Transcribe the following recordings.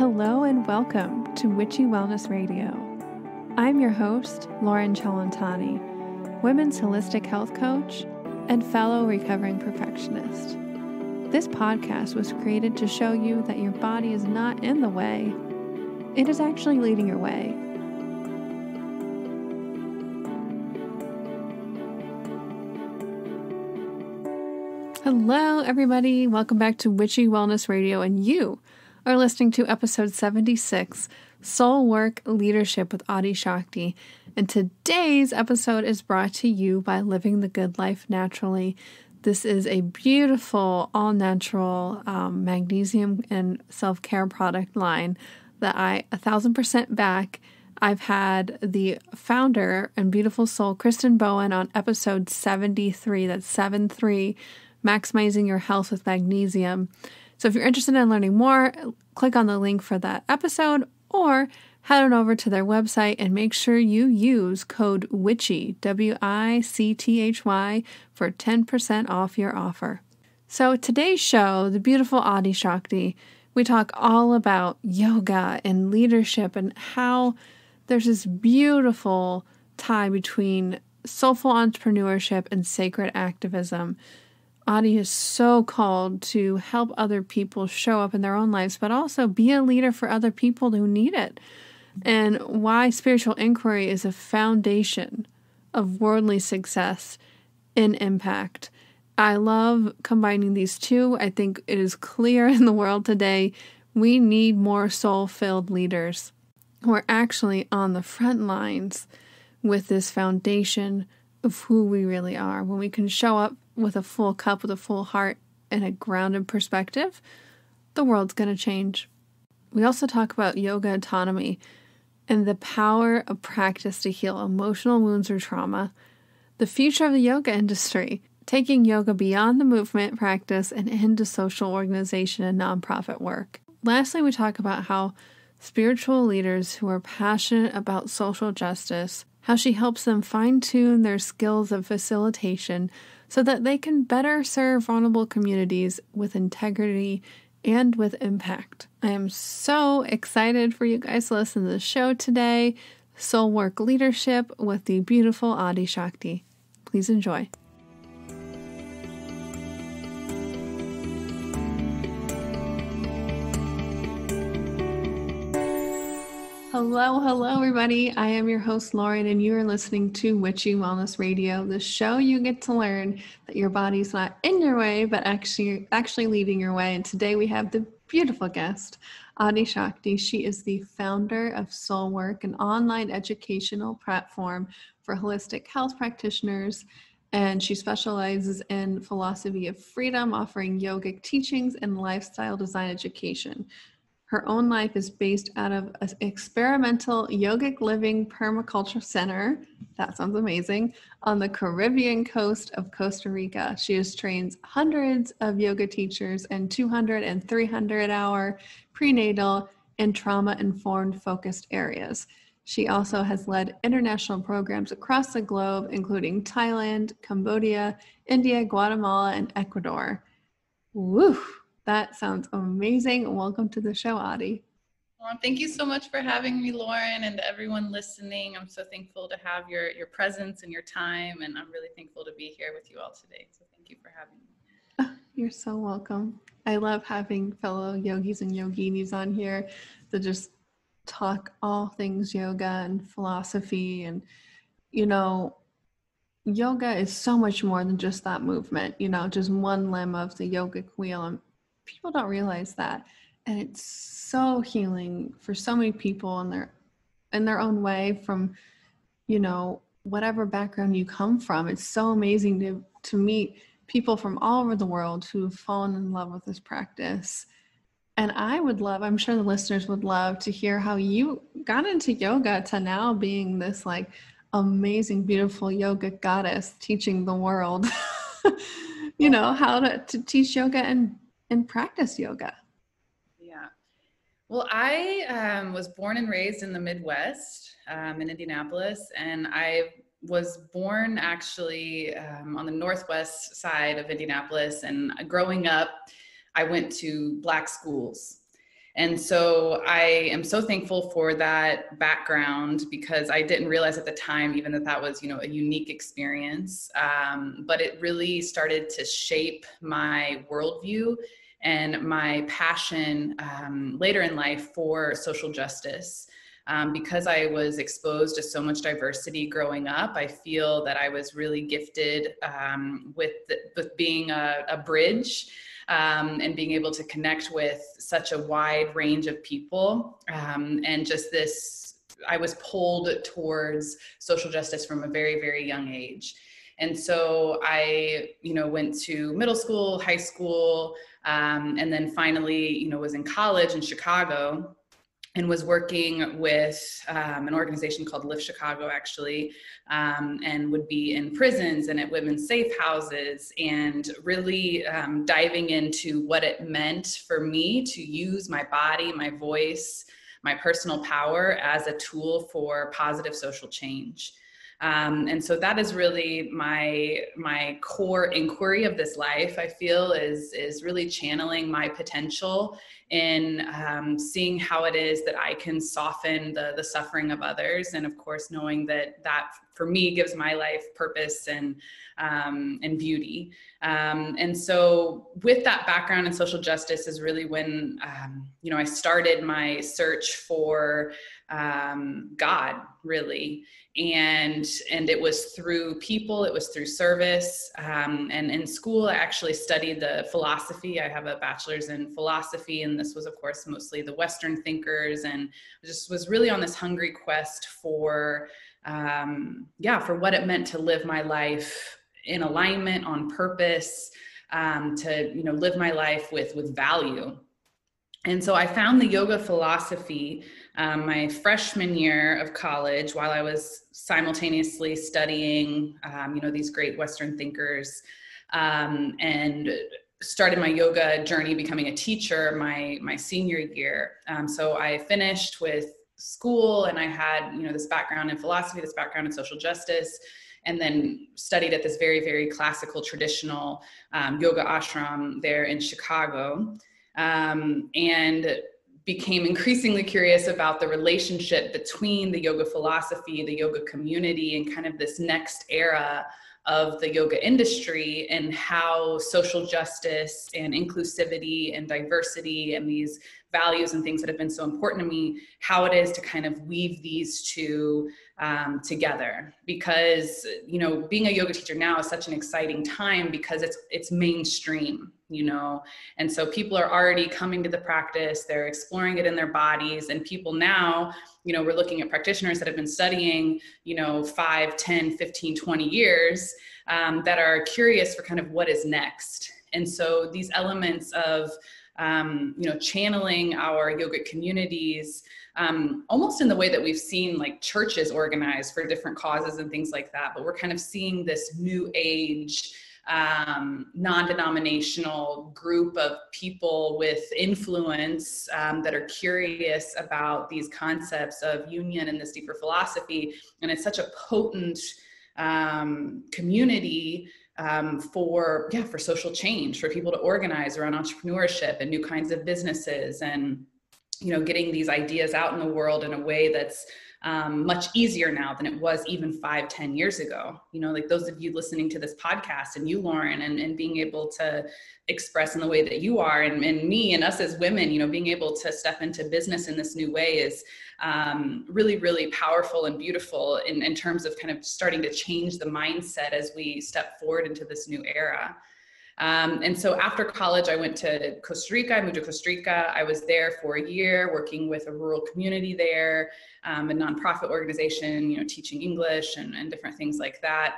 Hello and welcome to Witchy Wellness Radio. I'm your host, Loren Cellentani, women's holistic health coach and fellow recovering perfectionist. This podcast was created to show you that your body is not in the way, it is actually leading your way. Hello, everybody. Welcome back to Witchy Wellness Radio, and you are listening to episode 76 SoulWork Leadership with Adi Shakti. And today's episode is brought to you by Living the Good Life Naturally. This is a beautiful, all natural um, magnesium and self care product line that I a thousand percent back. I've had the founder and beautiful soul, Kristen Bowen, on episode 73. That's 7 3 maximizing your health with magnesium. So if you're interested in learning more, click on the link for that episode or head on over to their website and make sure you use code WITCHY, W I C T H Y, for 10% off your offer. So today's show, the beautiful Adi Shakti, we talk all about yoga and leadership and how there's this beautiful tie between soulful entrepreneurship and sacred activism. Adi is so called to help other people show up in their own lives, but also be a leader for other people who need it. And why spiritual inquiry is a foundation of worldly success and impact. I love combining these two. I think it is clear in the world today we need more soul filled leaders who are actually on the front lines with this foundation of who we really are. When we can show up with a full cup, with a full heart, and a grounded perspective, the world's going to change. We also talk about yoga anatomy and the power of practice to heal emotional wounds or trauma, the future of the yoga industry, taking yoga beyond the movement practice and into social organization and nonprofit work. Lastly, we talk about how spiritual leaders who are passionate about social justice, how she helps them fine tune their skills of facilitation so that they can better serve vulnerable communities with integrity and with impact. I am so excited for you guys to listen to the show today SoulWork Leadership with the beautiful Adi Shakti. Please enjoy. Hello, hello, everybody. I am your host, Loren, and you are listening to Witchy Wellness Radio, the show you get to learn that your body's not in your way, but actually actually leading your way. And today we have the beautiful guest, Adi Shakti. She is the founder of SoulWork, an online educational platform for holistic health practitioners. And she specializes in philosophy of freedom, offering yogic teachings and lifestyle design education. Her own life is based out of an experimental yogic living permaculture center. That sounds amazing. On the Caribbean coast of Costa Rica. She has trained hundreds of yoga teachers and 200 and 300 hour prenatal and trauma informed focused areas. She also has led international programs across the globe, including Thailand, Cambodia, India, Guatemala, and Ecuador. Woo! That sounds amazing. Welcome to the show, Adi. Well, thank you so much for having me, Loren, and everyone listening. I'm so thankful to have your your presence and your time, and I'm really thankful to be here with you all today. So thank you for having me. You're so welcome. I love having fellow yogis and yoginis on here to just talk all things yoga and philosophy and you know yoga is so much more than just that movement you know just one limb of the yogic wheel people don't realize that. And it's so healing for so many people in their in their own way from you know whatever background you come from. It's so amazing to to meet people from all over the world who've fallen in love with this practice. And i would love i'm sure the listeners would love to hear how you got into yoga to now being this like amazing beautiful yoga goddess teaching the world. You know how to, to teach yoga and and practice yoga? Yeah. Well, I um, was born and raised in the Midwest um, in Indianapolis, and I was born actually um, on the northwest side of Indianapolis. And growing up, I went to black schools. And so I am so thankful for that background because I didn't realize at the time even that that was, you know, a unique experience. Um, but it really started to shape my worldview and my passion um, later in life for social justice. Um, because I was exposed to so much diversity growing up, I feel that I was really gifted um, with, the, with being a, a bridge um, and being able to connect with such a wide range of people um, and just this i was pulled towards social justice from a very very young age. And so i you know went to middle school high school um, and then finally you know was in college in chicago and was working with um, an organization called Lift Chicago, actually, um, and would be in prisons and at women's safe houses, and really um, diving into what it meant for me to use my body, my voice, my personal power as a tool for positive social change. Um, and so that is really my my core inquiry of this life. I feel is is really channeling my potential in um, seeing how it is that I can soften the the suffering of others, and of course knowing that that for me gives my life purpose and um, and beauty. Um, and so, with that background in social justice, is really when um, you know I started my search for um, God, really. And and it was through people it was through service um, and in school i actually studied the philosophy. I have a bachelor's in philosophy and this was of course mostly the western thinkers and just was really on this hungry quest for um, yeah for what it meant to live my life in alignment on purpose um, to you know live my life with with value. And so i found the yoga philosophy um, my freshman year of college while I was simultaneously studying, um, you know, these great Western thinkers um, and started my yoga journey becoming a teacher my my senior year. Um, so I finished with school and I had, you know, this background in philosophy, this background in social justice and then studied at this very, very classical traditional um, yoga ashram there in Chicago. Um, and became increasingly curious about the relationship between the yoga philosophy, the yoga community, and kind of this next era of the yoga industry and how social justice and inclusivity and diversity and these values and things that have been so important to me, how it is to kind of weave these two um, together. Because you know, being a yoga teacher now is such an exciting time because it's it's mainstream you know and so people are already coming to the practice they're exploring it in their bodies and people now you know we're looking at practitioners that have been studying you know 5 10 15 20 years um, that are curious for kind of what is next and so these elements of um, you know channeling our yogic communities um, almost in the way that we've seen like churches organized for different causes and things like that but we're kind of seeing this new age um, non-denominational group of people with influence um, that are curious about these concepts of union and this deeper philosophy. And it's such a potent um, community um, for yeah for social change for people to organize around entrepreneurship and new kinds of businesses and you know getting these ideas out in the world in a way that's um, much easier now than it was even five, ten years ago. You know, like those of you listening to this podcast and you, Loren, and, and being able to express in the way that you are, and, and me and us as women, you know, being able to step into business in this new way is um, really, really powerful and beautiful in, in terms of kind of starting to change the mindset as we step forward into this new era. Um, and so after college, I went to Costa Rica. I moved to Costa Rica. I was there for a year working with a rural community there, um, a nonprofit organization, you know, teaching English and, and different things like that.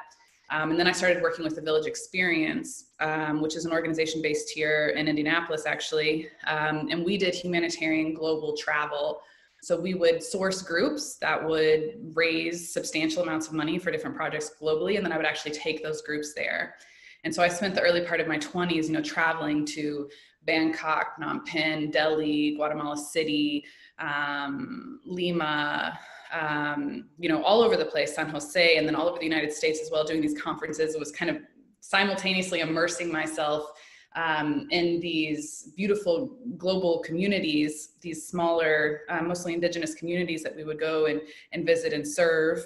Um, and then I started working with the Village Experience, um, which is an organization based here in Indianapolis, actually. Um, and we did humanitarian global travel. So we would source groups that would raise substantial amounts of money for different projects globally, and then I would actually take those groups there. And so I spent the early part of my 20s, you know, traveling to Bangkok, Phnom Penh, Delhi, Guatemala City, um, Lima, um, you know, all over the place, San Jose, and then all over the United States as well, doing these conferences. It was kind of simultaneously immersing myself um, in these beautiful global communities, these smaller, uh, mostly indigenous communities that we would go and, and visit and serve.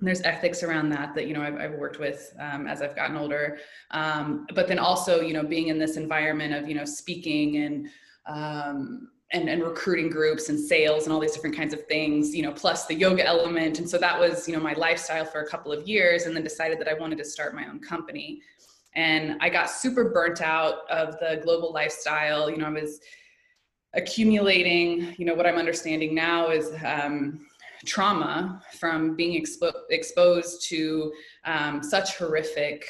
There's ethics around that that you know I've, I've worked with um, as I've gotten older, um, but then also you know being in this environment of you know speaking and um, and, and recruiting groups and sales and all these different kinds of things, you know, plus the yoga element. And so that was, you know, my lifestyle for a couple of years and then decided that I wanted to start my own company. And I got super burnt out of the global lifestyle. You know, I was accumulating, you know, what I'm understanding now is um, trauma from being expo- exposed to um, such horrific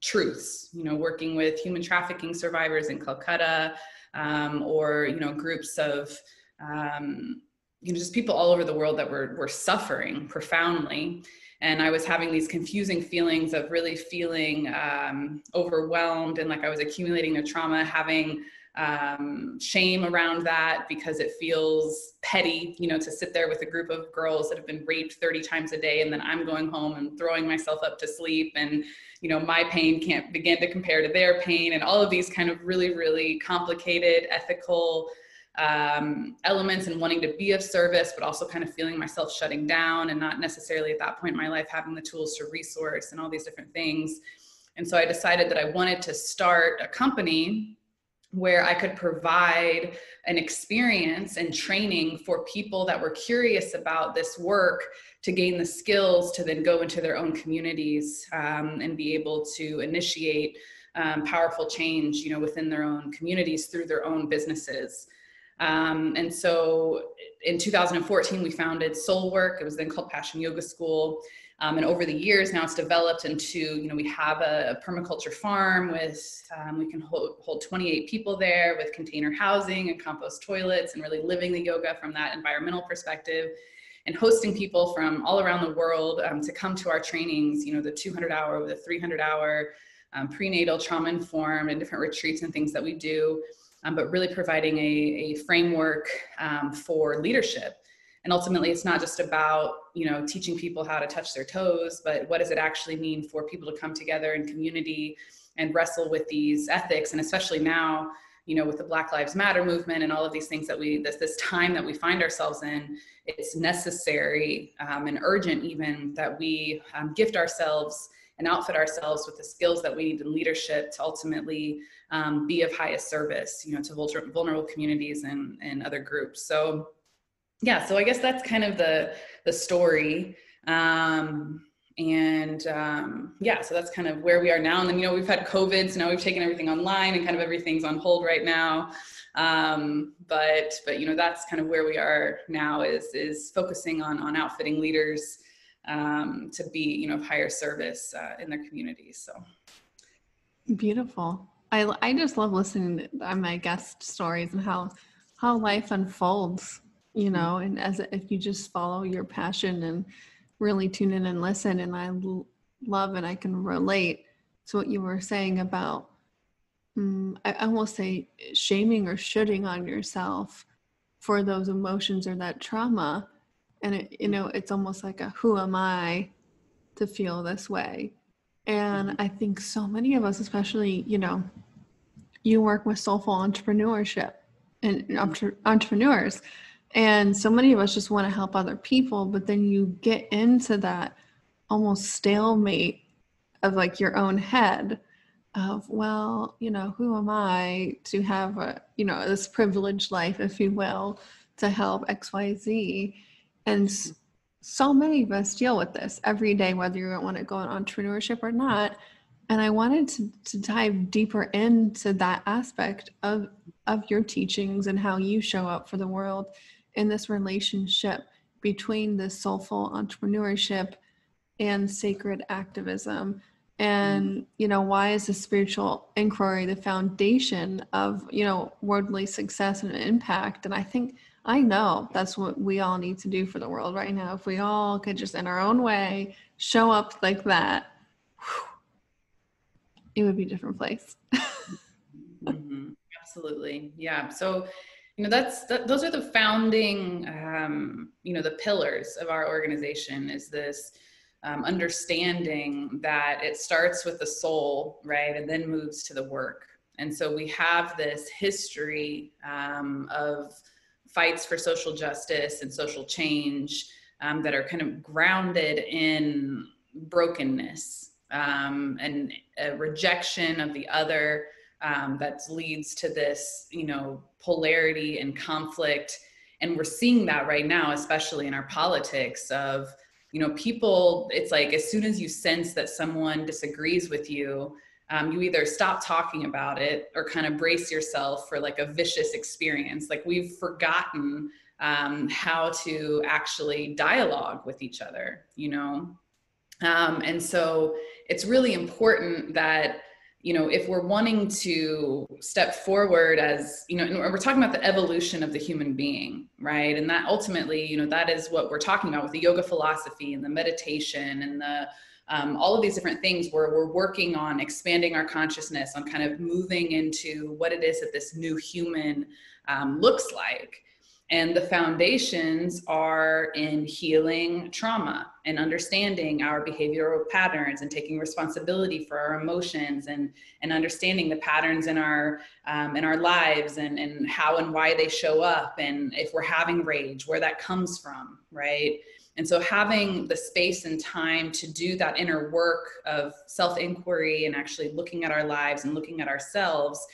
truths, you know, working with human trafficking survivors in Calcutta um, or, you know, groups of, um, you know, just people all over the world that were, were suffering profoundly. And i was having these confusing feelings of really feeling um, overwhelmed and like i was accumulating a trauma having um, shame around that because it feels petty you know to sit there with a group of girls that have been raped 30 times a day and then i'm going home and throwing myself up to sleep and you know my pain can't begin to compare to their pain and all of these kind of really really complicated ethical um, elements and wanting to be of service, but also kind of feeling myself shutting down and not necessarily at that point in my life having the tools to resource and all these different things. And so I decided that I wanted to start a company where I could provide an experience and training for people that were curious about this work to gain the skills to then go into their own communities um, and be able to initiate um, powerful change you know within their own communities through their own businesses um, and so in 2014, we founded Soulwork. It was then called Passion Yoga School. Um, and over the years, now it's developed into, you know, we have a, a permaculture farm with, um, we can hold, hold 28 people there with container housing and compost toilets and really living the yoga from that environmental perspective and hosting people from all around the world um, to come to our trainings, you know, the 200 hour, the 300 hour um, prenatal trauma informed and different retreats and things that we do um, but really providing a, a framework um, for leadership. And ultimately, it's not just about you know teaching people how to touch their toes, but what does it actually mean for people to come together in community and wrestle with these ethics, and especially now, you know, with the Black Lives Matter movement and all of these things that we this this time that we find ourselves in, it's necessary um, and urgent even that we um, gift ourselves and outfit ourselves with the skills that we need in leadership to ultimately um, be of highest service, you know, to vulnerable communities and, and other groups. So yeah, so I guess that's kind of the, the story. Um, and um, yeah, so that's kind of where we are now. And then, you know, we've had COVID, so now we've taken everything online and kind of everything's on hold right now. Um, but, but, you know, that's kind of where we are now is, is focusing on, on outfitting leaders um, to be, you know, of higher service uh, in their communities. So beautiful. I, I just love listening to my guest stories and how how life unfolds, you know, and as if you just follow your passion and really tune in and listen. And I l- love and I can relate to what you were saying about, um, I, I will say, shaming or shooting on yourself for those emotions or that trauma. And it, you know, it's almost like a who am I to feel this way? And mm-hmm. I think so many of us, especially, you know, you work with soulful entrepreneurship and entrepreneurs. And so many of us just want to help other people, but then you get into that almost stalemate of like your own head of, well, you know, who am I to have a, you know, this privileged life, if you will, to help XYZ. And so many of us deal with this every day, whether you want to go in entrepreneurship or not and i wanted to, to dive deeper into that aspect of of your teachings and how you show up for the world in this relationship between the soulful entrepreneurship and sacred activism and you know why is the spiritual inquiry the foundation of you know worldly success and impact and i think i know that's what we all need to do for the world right now if we all could just in our own way show up like that whew, it would be a different place. mm-hmm. Absolutely. Yeah. So, you know, that's, that, those are the founding, um, you know, the pillars of our organization is this um, understanding that it starts with the soul, right? And then moves to the work. And so we have this history um, of fights for social justice and social change um, that are kind of grounded in brokenness um, and a rejection of the other um, that leads to this, you know, polarity and conflict. And we're seeing that right now, especially in our politics of, you know, people, it's like as soon as you sense that someone disagrees with you, um, you either stop talking about it or kind of brace yourself for like a vicious experience. Like we've forgotten um, how to actually dialogue with each other, you know? Um, and so it's really important that you know if we're wanting to step forward as you know and we're talking about the evolution of the human being right? And that ultimately you know that is what we're talking about with the yoga philosophy and the meditation and the um, all of these different things where we're working on expanding our consciousness on kind of moving into what it is that this new human um, looks like and the foundations are in healing trauma and understanding our behavioral patterns and taking responsibility for our emotions and, and understanding the patterns in our, um, in our lives and, and how and why they show up and if we're having rage, where that comes from, right? And so having the space and time to do that inner work of self inquiry and actually looking at our lives and looking at ourselves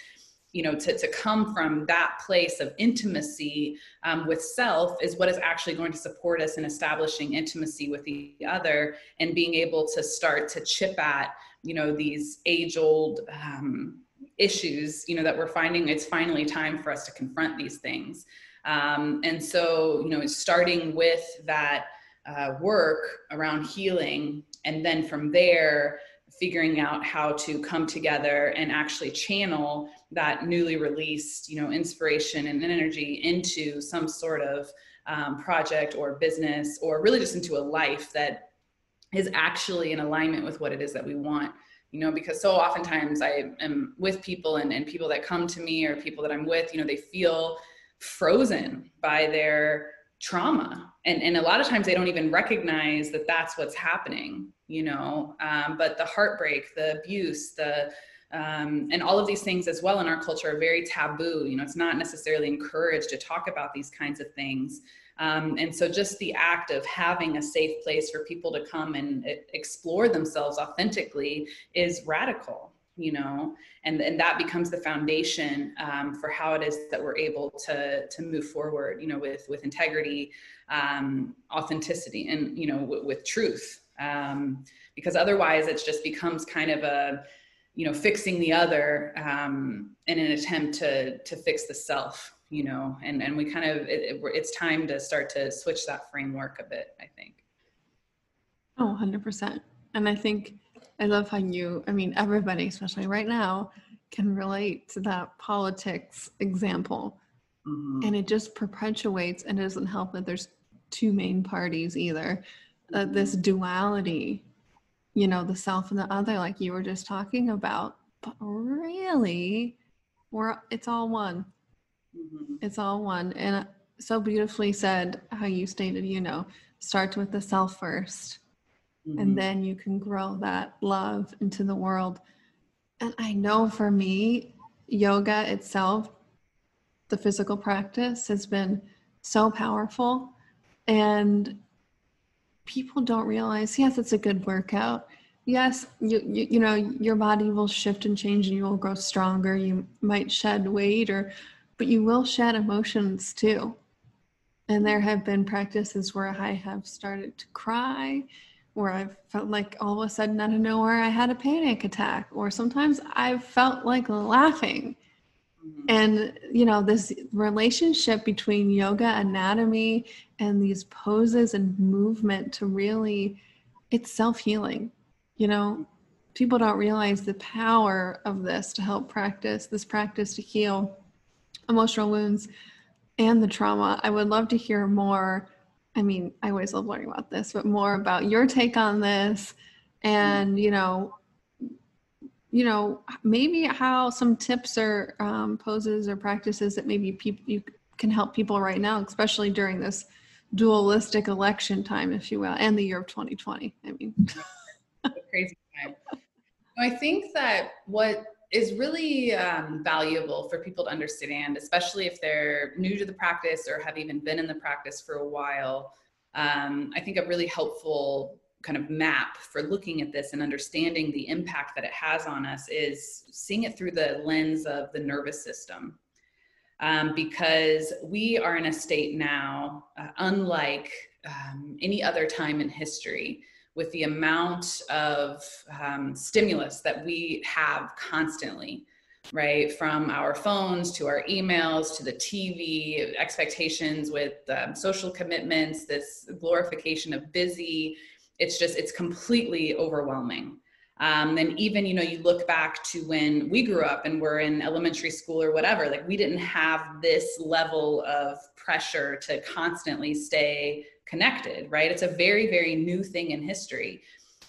you know to, to come from that place of intimacy um, with self is what is actually going to support us in establishing intimacy with the other and being able to start to chip at you know these age old um, issues you know that we're finding it's finally time for us to confront these things. Um, and so you know starting with that uh, work around healing and then from there figuring out how to come together and actually channel that newly released you know inspiration and energy into some sort of um, project or business or really just into a life that is actually in alignment with what it is that we want you know because so oftentimes i am with people and, and people that come to me or people that i'm with you know they feel frozen by their trauma. And and a lot of times they don't even recognize that that's what's happening you know um, but the heartbreak the abuse the um, and all of these things as well in our culture are very taboo. You know it's not necessarily encouraged to talk about these kinds of things. Um, and so just the act of having a safe place for people to come and explore themselves authentically is radical you know? And and that becomes the foundation um, for how it is that we're able to to move forward you know with with integrity um, authenticity and you know w- with truth. Um, because otherwise it just becomes kind of a you know fixing the other um, in an attempt to to fix the self you know and and we kind of it, it, it's time to start to switch that framework a bit i think. Oh 100% and i think i love how you i mean everybody especially right now can relate to that politics example. Mm-hmm. and it just perpetuates and doesn't help that there's two main parties either. Uh, this duality you know the self and the other like you were just talking about but really we're it's all one mm-hmm. it's all one and uh, so beautifully said how you stated you know starts with the self 1st mm-hmm. and then you can grow that love into the world and i know for me yoga itself the physical practice has been so powerful and people don't realize yes it's a good workout. Yes you, you you know your body will shift and change and you will grow stronger. You might shed weight or but you will shed emotions too. And there have been practices where i have started to cry where i've felt like all of a sudden out of nowhere i had a panic attack or sometimes i've felt like laughing Mm-hmm. And, you know, this relationship between yoga anatomy and these poses and movement to really, it's self healing. You know, people don't realize the power of this to help practice, this practice to heal emotional wounds and the trauma. I would love to hear more. I mean, I always love learning about this, but more about your take on this and, you know, you know, maybe how some tips or um, poses or practices that maybe people you can help people right now, especially during this dualistic election time, if you will, and the year of 2020. I mean, crazy time. I think that what is really um, valuable for people to understand, especially if they're new to the practice or have even been in the practice for a while. Um, I think a really helpful kind of map for looking at this and understanding the impact that it has on us is seeing it through the lens of the nervous system. Um, because we are in a state now, uh, unlike um, any other time in history, with the amount of um, stimulus that we have constantly, right? From our phones to our emails to the TV, expectations with um, social commitments, this glorification of busy. It's just, it's completely overwhelming. Um, and even, you know, you look back to when we grew up and we're in elementary school or whatever, like we didn't have this level of pressure to constantly stay connected, right? It's a very, very new thing in history.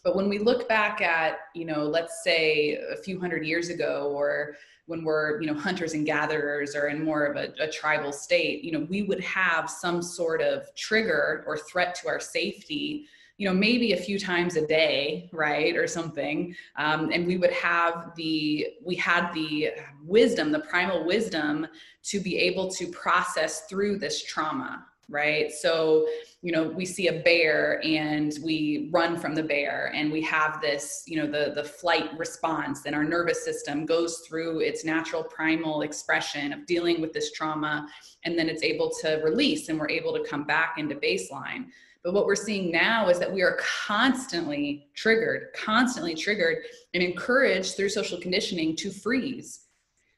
But when we look back at, you know, let's say a few hundred years ago, or when we're, you know, hunters and gatherers or in more of a, a tribal state, you know, we would have some sort of trigger or threat to our safety you know maybe a few times a day right or something. Um, and we would have the we had the wisdom the primal wisdom to be able to process through this trauma right? So you know we see a bear and we run from the bear and we have this you know the the flight response and our nervous system goes through its natural primal expression of dealing with this trauma and then it's able to release and we're able to come back into baseline but what we're seeing now is that we are constantly triggered constantly triggered and encouraged through social conditioning to freeze.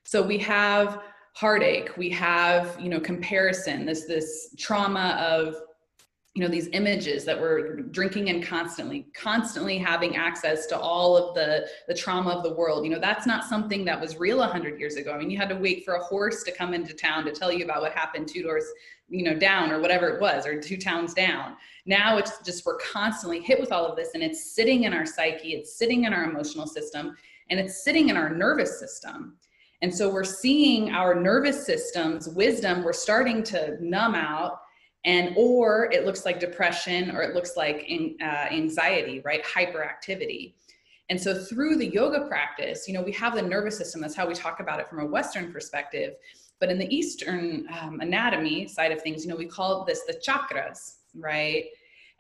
So we have heartache we have you know comparison this this trauma of you know these images that we're drinking in constantly constantly having access to all of the the trauma of the world. You know that's not something that was real 100 years ago. I mean you had to wait for a horse to come into town to tell you about what happened two doors you know down or whatever it was or two towns down. Now it's just we're constantly hit with all of this and it's sitting in our psyche it's sitting in our emotional system and it's sitting in our nervous system. And so we're seeing our nervous system's wisdom, we're starting to numb out and or it looks like depression or it looks like in, uh, anxiety right? Hyperactivity. And so through the yoga practice you know we have the nervous system that's how we talk about it from a western perspective but in the eastern um, anatomy side of things you know we call this the chakras right?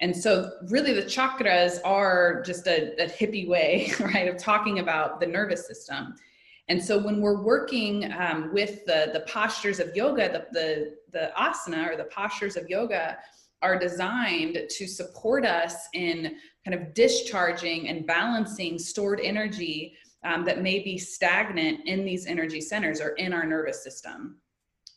And so really the chakras are just a, a hippie way right of talking about the nervous system. And so when we're working um, with the, the postures of yoga, the, the, the asana or the postures of yoga are designed to support us in kind of discharging and balancing stored energy um, that may be stagnant in these energy centers or in our nervous system.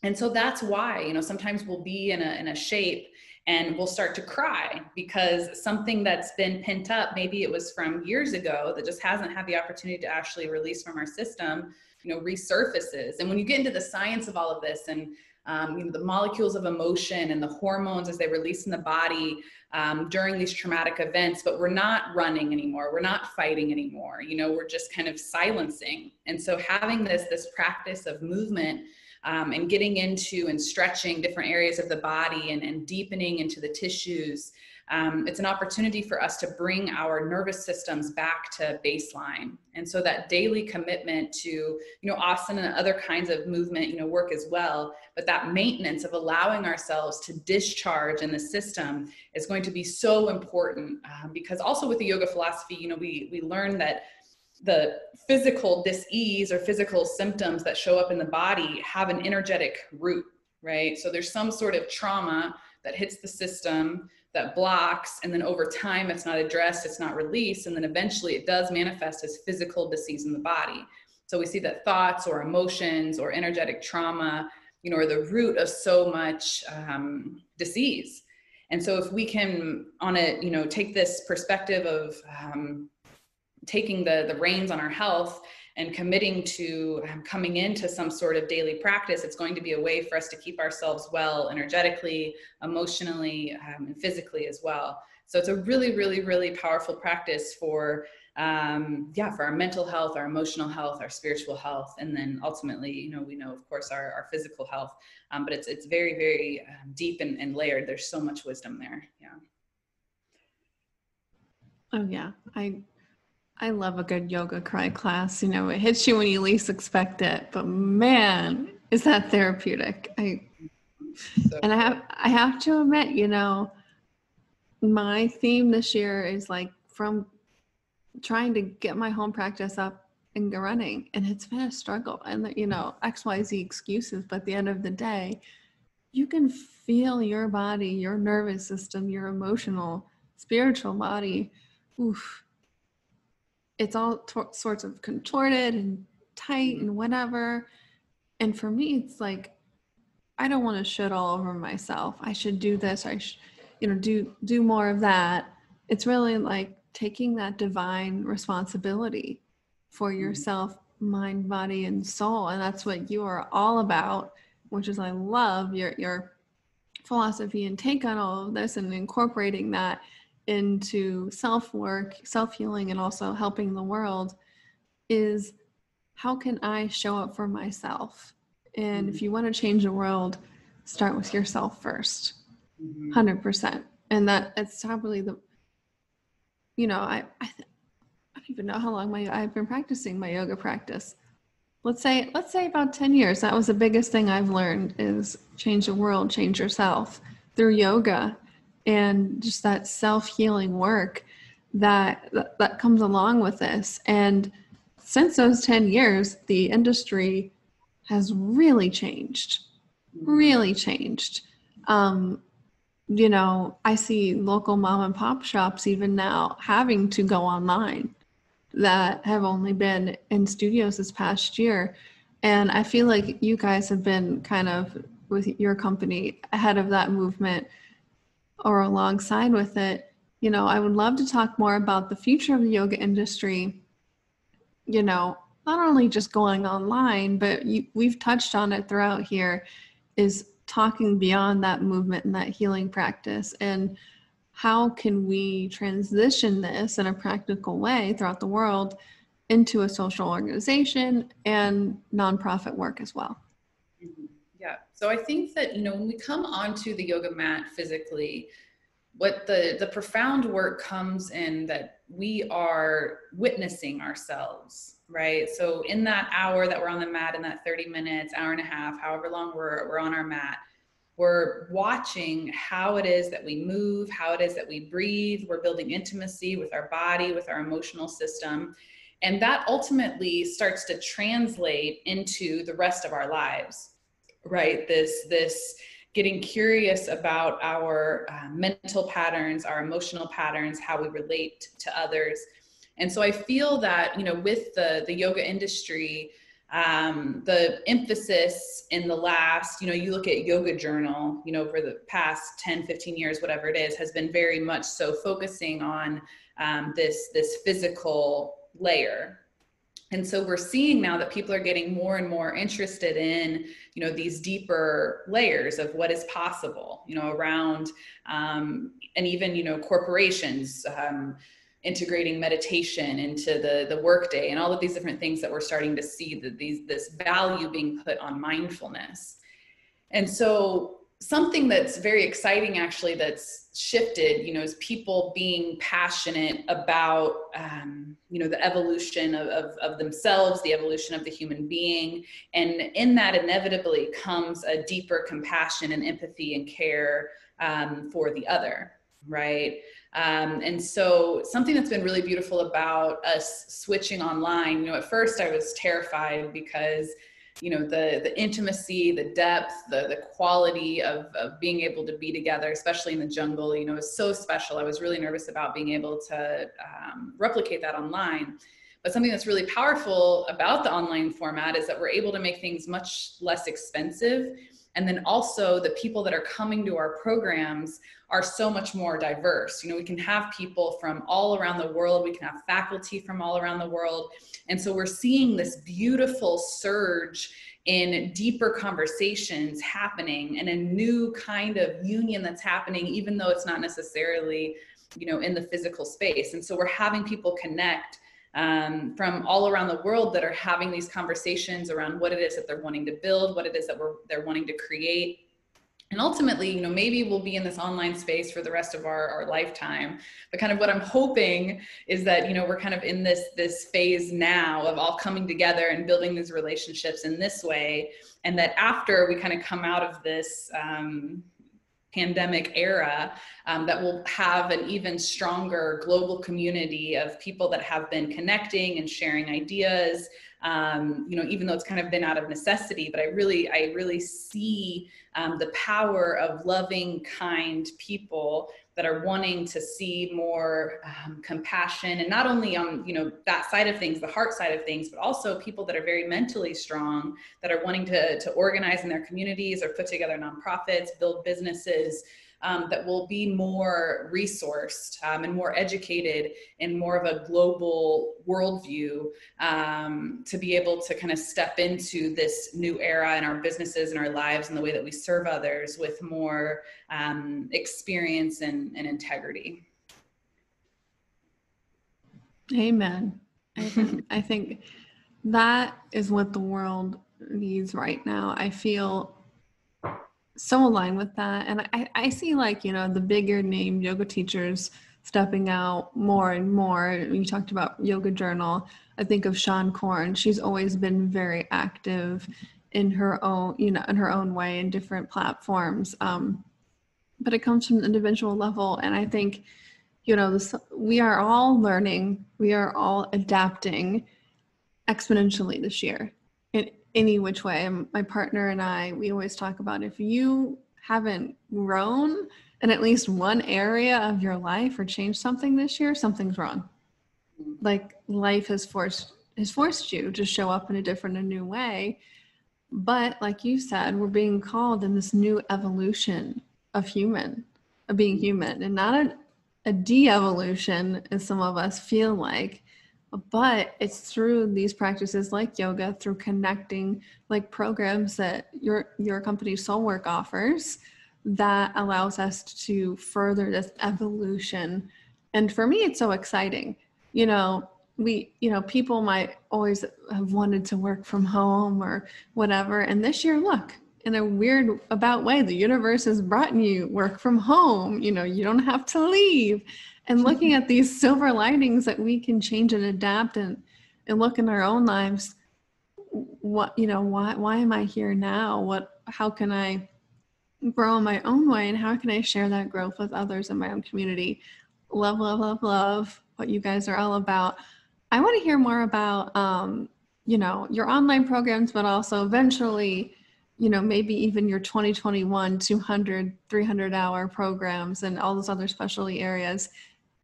And so that's why, you know, sometimes we'll be in a, in a shape and we'll start to cry because something that's been pent up maybe it was from years ago that just hasn't had the opportunity to actually release from our system you know resurfaces and when you get into the science of all of this and um, you know the molecules of emotion and the hormones as they release in the body um, during these traumatic events but we're not running anymore we're not fighting anymore you know we're just kind of silencing and so having this this practice of movement um, and getting into and stretching different areas of the body and, and deepening into the tissues. Um, it's an opportunity for us to bring our nervous systems back to baseline. And so that daily commitment to, you know, asana and other kinds of movement, you know, work as well. But that maintenance of allowing ourselves to discharge in the system is going to be so important um, because also with the yoga philosophy, you know, we we learn that the physical dis-ease or physical symptoms that show up in the body have an energetic root right so there's some sort of trauma that hits the system that blocks and then over time it's not addressed it's not released and then eventually it does manifest as physical disease in the body. So we see that thoughts or emotions or energetic trauma you know are the root of so much um, disease. And so if we can on it you know take this perspective of um, taking the the reins on our health and committing to um, coming into some sort of daily practice it's going to be a way for us to keep ourselves well energetically emotionally um, and physically as well. So it's a really really really powerful practice for um, yeah for our mental health our emotional health our spiritual health and then ultimately you know we know of course our, our physical health. Um, but it's it's very very um, deep and, and layered. There's so much wisdom there. Yeah. Oh yeah. I I love a good yoga cry class. You know, it hits you when you least expect it, but man, is that therapeutic. I so and I have I have to admit, you know, my theme this year is like from trying to get my home practice up and go running and it's been a struggle and you know xyz excuses but at the end of the day you can feel your body your nervous system your emotional spiritual body oof it's all sorts of contorted and tight and whatever. And for me it's like i don't want to shit all over myself. I should do this. I should you know do do more of that. It's really like taking that divine responsibility for mm-hmm. yourself mind body and soul. And that's what you are all about which is i love your your philosophy and take on all of this and incorporating that into self work self healing and also helping the world is how can i show up for myself and if mm-hmm. you want to change the world start with yourself 1st 100% mm-hmm. and that it's probably the you know i i, don't even know how long my I've been practicing my yoga practice. Let's say let's say about 10 years. That was the biggest thing I've learned is change the world, change yourself through yoga and just that self-healing work that that, comes along with this. And since those 10 years, the industry has really changed. Really changed. Um, you know, I see local mom and pop shops even now having to go online that have only been in studios this past year. And I feel like you guys have been kind of with your company ahead of that movement or alongside with it. You know, I would love to talk more about the future of the yoga industry. You know, not only just going online, but you, we've touched on it throughout here, is talking beyond that movement and that healing practice. And how can we transition this in a practical way throughout the world into a social organization and nonprofit work as well? So I think that, you know, when we come onto the yoga mat physically, what the the profound work comes in that we are witnessing ourselves right so in that hour that we're on the mat in that 30 minutes hour and a half however long we're, we're on our mat we're watching how it is that we move, how it is that we breathe. We're building intimacy with our body, with our emotional system. And that ultimately starts to translate into the rest of our lives, right? This, this, getting curious about our uh, mental patterns, our emotional patterns, how we relate to others. And so I feel that, you know, with the, the yoga industry, um, the emphasis in the last, you know, you look at Yoga Journal, you know, for the past 10, 15 years, whatever it is, has been very much so focusing on um, this, this physical layer. And so we're seeing now that people are getting more and more interested in, you know, these deeper layers of what is possible, you know, around, um, and even, you know, corporations, um, integrating meditation into the the workday and all of these different things that we're starting to see that these this value being put on mindfulness. And so something that's very exciting actually that's shifted you know is people being passionate about um, you know the evolution of, of, of themselves the evolution of the human being. And in that inevitably comes a deeper compassion and empathy and care um, for the other right? Um, and so something that's been really beautiful about us switching online, you know, at first I was terrified because, you know, the, the intimacy, the depth, the, the quality of, of being able to be together, especially in the jungle, you know, is so special. I was really nervous about being able to um, replicate that online. But something that's really powerful about the online format is that we're able to make things much less expensive and then also the people that are coming to our programs are so much more diverse. You know, we can have people from all around the world, we can have faculty from all around the world. And so we're seeing this beautiful surge in deeper conversations happening and a new kind of union that's happening, even though it's not necessarily, you know, in the physical space. And so we're having people connect um, from all around the world that are having these conversations around what it is that they're wanting to build, what it is that we're, they're wanting to create. and ultimately you know maybe we'll be in this online space for the rest of our, our lifetime but kind of what i'm hoping is that you know we're kind of in this this phase now of all coming together and building these relationships in this way and that after we kind of come out of this um, pandemic era um, that will have an even stronger global community of people that have been connecting and sharing ideas. Um, you know even though it's kind of been out of necessity but i really i really see um, the power of loving kind people that are wanting to see more um, compassion and not only on you know that side of things the heart side of things but also people that are very mentally strong that are wanting to, to organize in their communities or put together nonprofits build businesses um, that will be more resourced um, and more educated in more of a global worldview um, to be able to kind of step into this new era in our businesses and our lives and the way that we serve others with more um, experience and, and integrity. Amen. I think, I think that is what the world needs right now. I feel so aligned with that. And I, I see like, you know, the bigger name yoga teachers stepping out more and more. You talked about Yoga Journal. I think of Seane Corn. She's always been very active in her own, you know, in her own way in different platforms. Um, but it comes from the individual level. And I think, you know, this, we are all learning, we are all adapting exponentially this year any which way. My partner and I, we always talk about if you haven't grown in at least one area of your life or changed something this year, something's wrong. Like life has forced has forced you to show up in a different and new way. But like you said, we're being called in this new evolution of human, of being human, and not a, a de-evolution as some of us feel like but it's through these practices like yoga through connecting like programs that your your company soulwork offers that allows us to further this evolution. And for me it's so exciting. You know we you know people might always have wanted to work from home or whatever. And this year look in a weird about way the universe has brought you work from home. You know you don't have to leave and looking at these silver linings that we can change and adapt and and look in our own lives what you know why why am i here now? What how can i grow in my own way? And how can i share that growth with others in my own community? Love love love love what you guys are all about. I want to hear more about um, you know your online programs but also eventually you know maybe even your 2021 200 300 hour programs and all those other specialty areas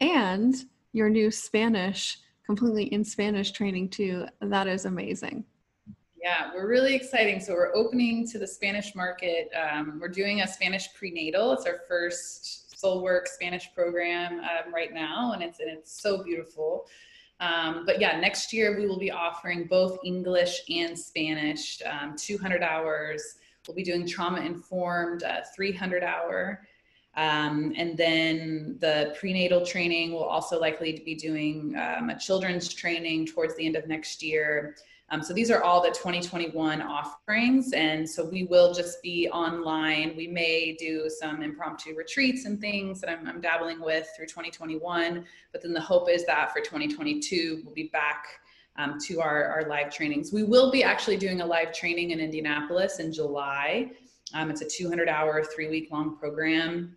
and your new Spanish, completely in Spanish training too. That is amazing. Yeah, we're really exciting. So we're opening to the Spanish market. Um, we're doing a Spanish prenatal. It's our first Soulwork Spanish program um, right now, and it's and it's so beautiful. Um, but yeah, next year we will be offering both English and Spanish, um, 200 hours. We'll be doing trauma informed, uh, 300 hour. Um, and then the prenatal training will also likely be doing um, a children's training towards the end of next year. Um, so these are all the 2021 offerings. And so we will just be online. We may do some impromptu retreats and things that I'm, I'm dabbling with through 2021. But then the hope is that for 2022, we'll be back um, to our, our live trainings. We will be actually doing a live training in Indianapolis in July. Um, it's a 200 hour, three week long program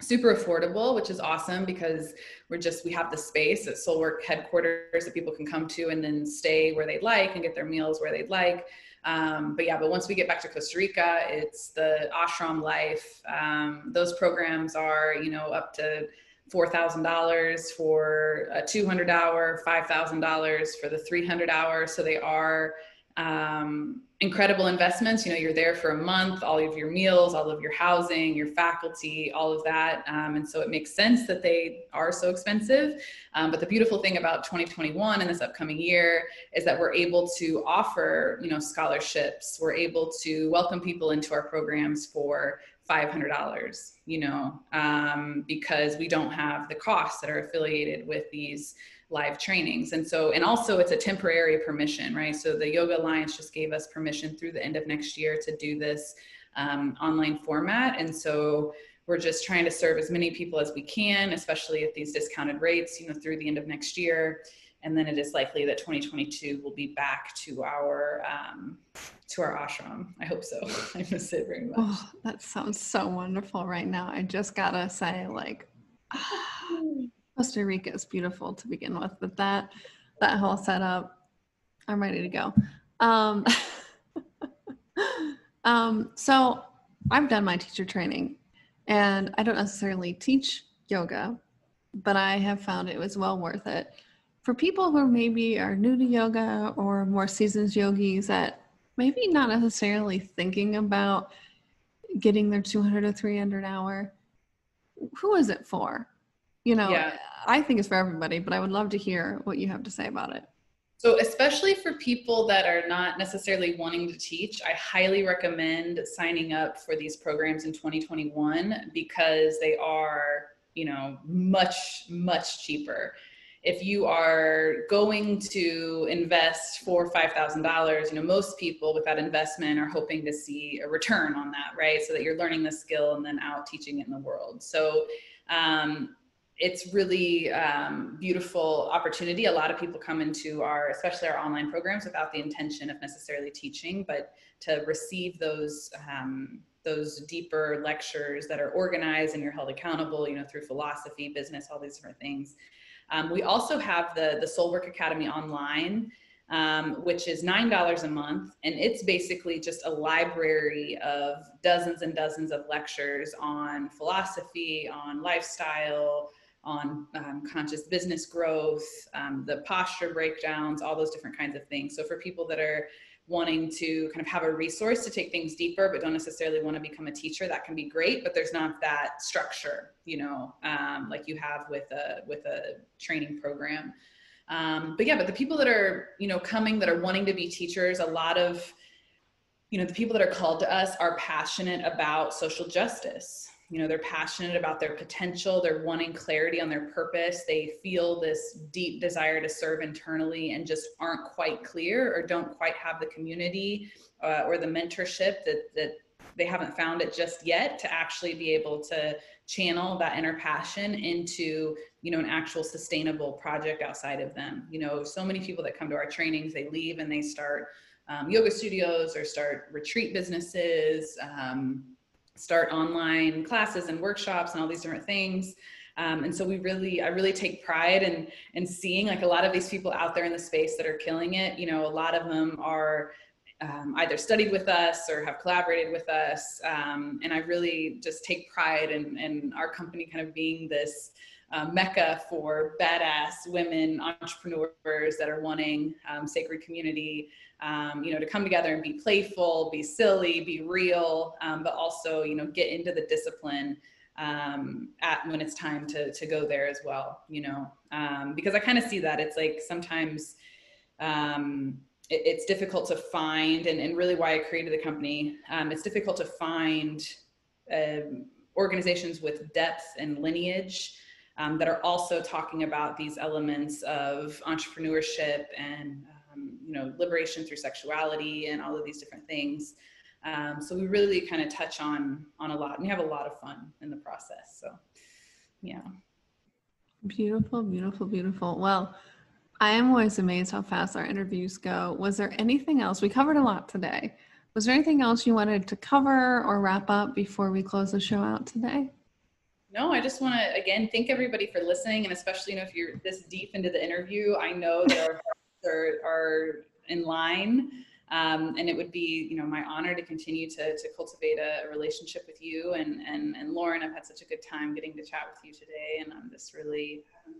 super affordable, which is awesome because we're just we have the space at Soulwork headquarters that people can come to and then stay where they'd like and get their meals where they'd like. Um, but yeah, but once we get back to Costa Rica, it's the ashram life. Um, those programs are you know up to four thousand dollars for a two hundred hour, five thousand dollars for the three hundred hour. So they are um, incredible investments. You know, you're there for a month, all of your meals, all of your housing, your faculty, all of that. Um, and so it makes sense that they are so expensive. Um, but the beautiful thing about 2021 and this upcoming year is that we're able to offer, you know, scholarships. We're able to welcome people into our programs for $500, you know, um, because we don't have the costs that are affiliated with these live trainings. And so, and also it's a temporary permission, right? So the Yoga Alliance just gave us permission through the end of next year to do this um, online format. And so we're just trying to serve as many people as we can, especially at these discounted rates, you know, through the end of next year. And then it is likely that 2022 will be back to our um, to our ashram. I hope so. I miss it very much. Oh, that sounds so wonderful right now. I just gotta say, like, Costa Rica is beautiful to begin with, but that that whole setup, I'm ready to go. Um, um, so I've done my teacher training and I don't necessarily teach yoga, but I have found it was well worth it. For people who maybe are new to yoga or more seasoned yogis that maybe not necessarily thinking about getting their 200 or 300 hour, who is it for? You know, yeah. I think it's for everybody, but I would love to hear what you have to say about it. So, especially for people that are not necessarily wanting to teach, I highly recommend signing up for these programs in 2021 because they are, you know, much, much cheaper. If you are going to invest four or five thousand dollars, you know, most people with that investment are hoping to see a return on that, right? So that you're learning the skill and then out teaching it in the world. So um, it's really um, beautiful opportunity. A lot of people come into our, especially our online programs, without the intention of necessarily teaching, but to receive those um, those deeper lectures that are organized and you're held accountable, you know, through philosophy, business, all these different things. Um, we also have the the Soul Work Academy online. Um, which is $9 a month. And it's basically just a library of dozens and dozens of lectures on philosophy, on lifestyle, on um, conscious business growth, um, the posture breakdowns, all those different kinds of things. So for people that are wanting to kind of have a resource to take things deeper, but don't necessarily want to become a teacher, that can be great. But there's not that structure, you know, um, like you have with a with a training program. Um, but yeah, but the people that are you know coming that are wanting to be teachers, a lot of you know the people that are called to us are passionate about social justice you know they're passionate about their potential they're wanting clarity on their purpose they feel this deep desire to serve internally and just aren't quite clear or don't quite have the community uh, or the mentorship that that they haven't found it just yet to actually be able to channel that inner passion into you know an actual sustainable project outside of them. You know so many people that come to our trainings they leave and they start um, yoga studios or start retreat businesses um, start online classes and workshops and all these different things. Um, and so we really, I really take pride in, in seeing like a lot of these people out there in the space that are killing it. You know, a lot of them are um, either studied with us or have collaborated with us. Um, and I really just take pride in, in our company kind of being this uh, mecca for badass women entrepreneurs that are wanting um, sacred community um, you know, to come together and be playful, be silly, be real, um, but also, you know, get into the discipline um, at when it's time to to go there as well. You know, um, because I kind of see that it's like sometimes it, it's difficult to find, and, and really why I created the company. It's difficult to find organizations with depth and lineage. Um, that are also talking about these elements of entrepreneurship and um, you know, liberation through sexuality and all of these different things. Um, so we really kind of touch on on a lot, and we have a lot of fun in the process. So, yeah. Beautiful, beautiful, beautiful. Well, I am always amazed how fast our interviews go. Was there anything else? We covered a lot today. Was there anything else you wanted to cover or wrap up before we close the show out today? No, I just want to again thank everybody for listening, and especially you know if you're this deep into the interview, I know there are are, in line. Um, and it would be, you know, my honor to continue to, to cultivate a, a, relationship with you and, and, and Loren, I've had such a good time getting to chat with you today. And I'm just really, um,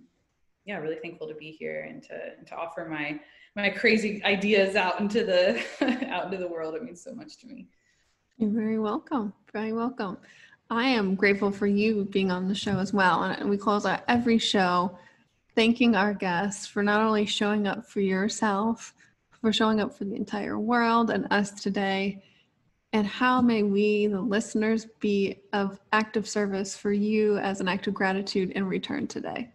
yeah, really thankful to be here and to, and to offer my, my crazy ideas out into the, out into the world. It means so much to me. You're very welcome. Very welcome. I am grateful for you being on the show as well. And we close out every show thanking our guests for not only showing up for yourself, for showing up for the entire world and us today. And how may we, the listeners, be of active service for you as an act of gratitude in return today?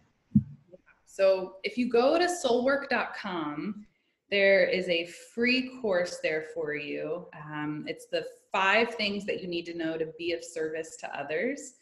So, if you go to soulwork.com, there is a free course there for you. Um, it's the five things that you need to know to be of service to others.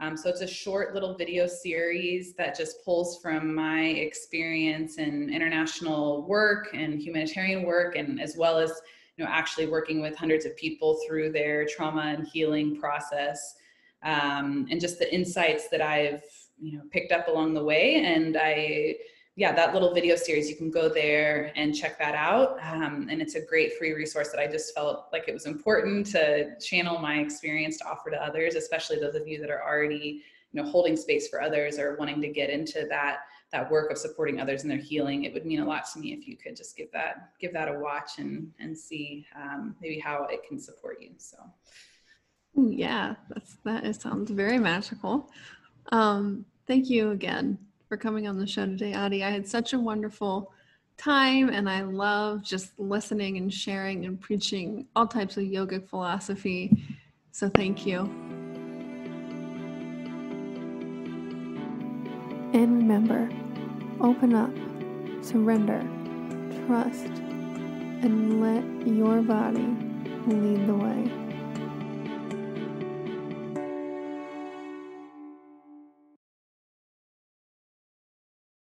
Um, so it's a short little video series that just pulls from my experience in international work and humanitarian work, and as well as you know actually working with hundreds of people through their trauma and healing process, um, and just the insights that I've you know picked up along the way. And I yeah, that little video series, you can go there and check that out. Um, and it's a great free resource that I just felt like it was important to channel my experience to offer to others, especially those of you that are already, you know, holding space for others or wanting to get into that that work of supporting others in their healing. It would mean a lot to me if you could just give that give that a watch and and see um, maybe how it can support you. So. Yeah, that's that. It sounds very magical. Um, thank you again for coming on the show today, Adi. I had such a wonderful time and I love just listening and sharing and preaching all types of yogic philosophy. So thank you. And remember, open up, surrender, trust, and let your body lead the way.